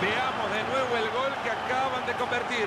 Veamos de nuevo el gol que acaban de convertir.